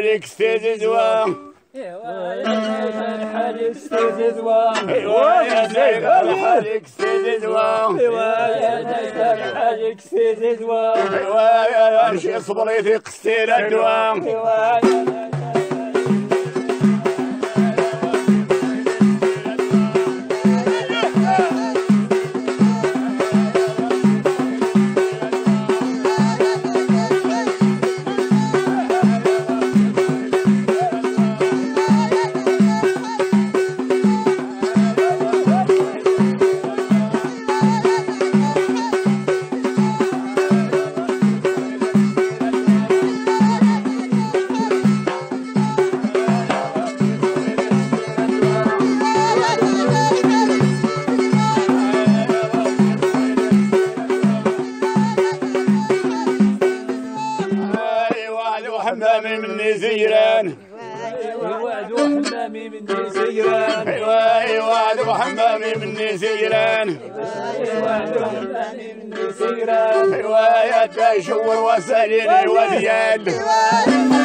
حالك استزوا حالك استزوا ايوا يا زيغر حالك استزوا حالك استزوا ايوا يا شي صبريتي قستير الدوام وعد وحمامي مني سيران ايوا ايوا حمامي مني زيران وعد وحمامي مني سيران ايوا يا تشور وساليني وديال والناس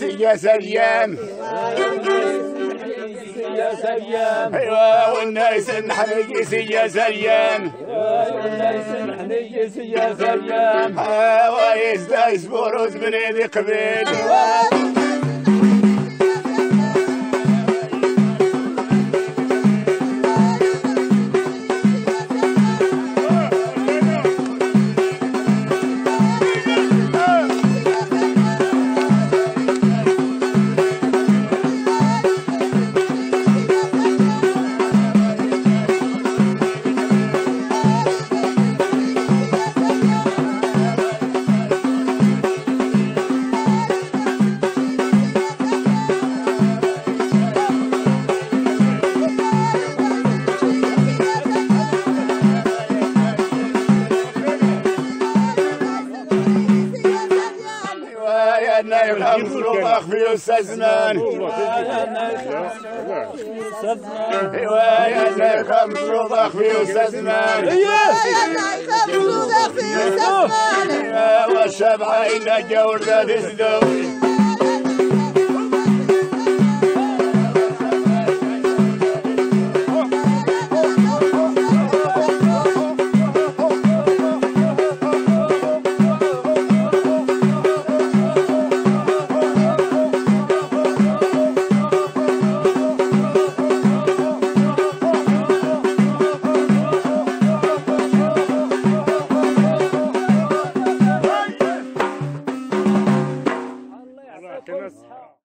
النحني سيا سريان يا سيام. ايوا والناس النحني سيا سريان والناس الحنيس يا سيام. هاوايز دايس بوروز من ايدي قبيل لله في استاذمان ايوا يا نايم الحمد لله في استاذمان ايوا والشبعه إلا جور ذات الزوج